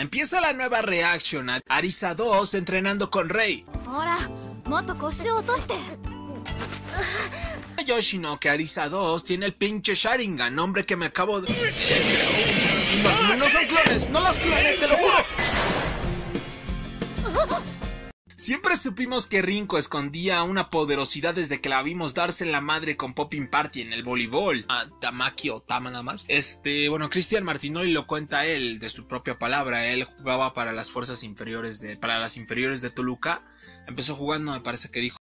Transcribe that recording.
Empieza la nueva reaction a Arisa 2 entrenando con Rey. Hola, Yoshino que Arisa 2 tiene el pinche Sharingan, nombre que me acabo de... No, no son clones, no las clones, te lo juro. Siempre supimos que Rinko escondía una poderosidad desde que la vimos darse en la madre con Popping Party en el voleibol. A Tamaki o Tama nada más. Este, bueno, Cristian Martinoli lo cuenta él de su propia palabra. Él jugaba para las fuerzas inferiores de, para las inferiores de Toluca. Empezó jugando, me parece que dijo